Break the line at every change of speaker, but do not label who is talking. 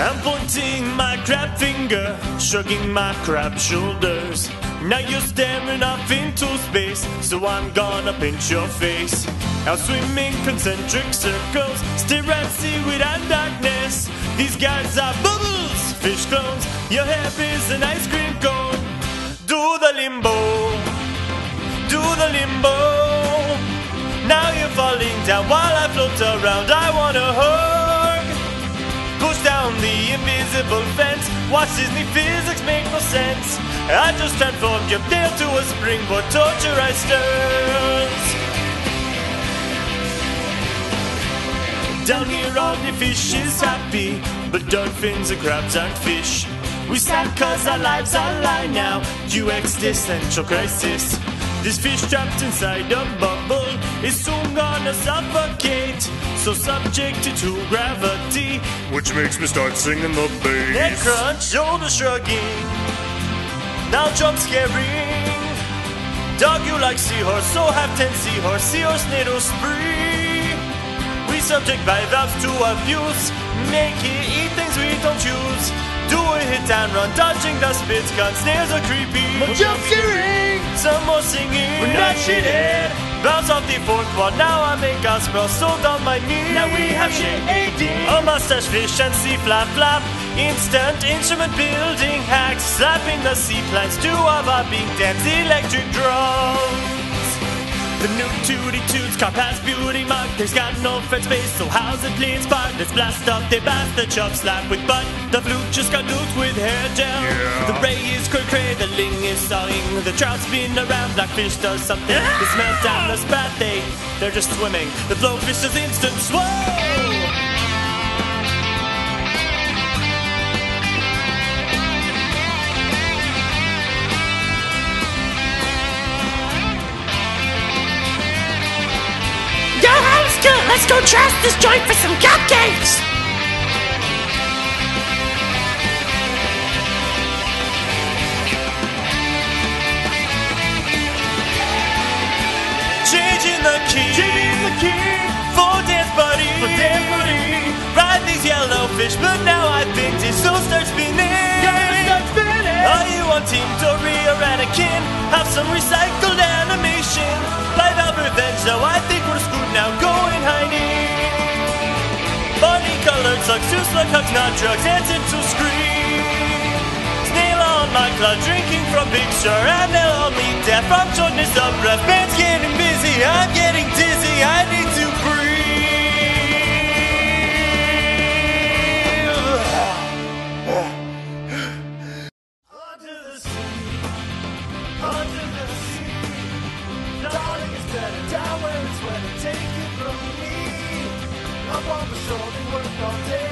I'm pointing my crab finger, shrugging my crab shoulders. Now you're staring off into space, so I'm gonna pinch your face. I'll swim in concentric circles, stare at seaweed and darkness. These guys are bubbles, fish clones. Your hair is an ice cream cone. Do the limbo, do the limbo. Now you're falling down while I float around. I wanna hug. The invisible fence. Watch Disney physics make no sense. I just transformed your tail to a springboard. Torture I stirs. Down here, all the fish is happy, but dolphins and crabs aren't fish. We sad cause our lives are lie now. due existential crisis. This fish trapped inside a bubble is soon gonna suffocate. So subjected to gravity,
Which makes me start singing the bass.
crunch, shoulder shrugging. Now jump scaring. Dog, you like seahorse, so have ten seahorse, seahorse NATO spree. We subject by valves to abuse, make it eat things we don't choose. Do a hit and run, dodging the spits, gun snares are creepy.
Jump scaring!
Some more singing,
We're not shitting.
Bounce off the fourth wall, now I make us sprawl, so down my knees.
Now we have shit AD.
A mustache fish and sea flap flap. Instant instrument building hacks. Slapping the seaplanes of our big dance electric drums. The new tooty toots car past beauty mark. There's got no fret space, so how's it clean spark? Let's blast up the bass, the chop slap with butt. The flute just got loose with hair gel.
Yeah.
The ray is cray cray, the ling is sawing. The trout spin around, blackfish does something. The smell down the spat, they, they're just swimming. The blowfish does instant swow.
Let's go trash this joint for some cupcakes!
Changing the key. Changing the key. For dance buddy. For dance buddy. Ride these yellow fish, but now I think this will start spinning.
start spinning.
Are you on Team Dory or Anakin? Have some recycled slugs, two slug hugs, not drugs. Dancing to scream. Snail on my claw, drinking from picture, and they'll meet death from shortness of breath. Man's getting busy, I'm getting dizzy, I need to breathe. Onto the sea, onto the sea. Better down where it's. Take it from me. Up on the shore, we work all day.